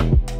you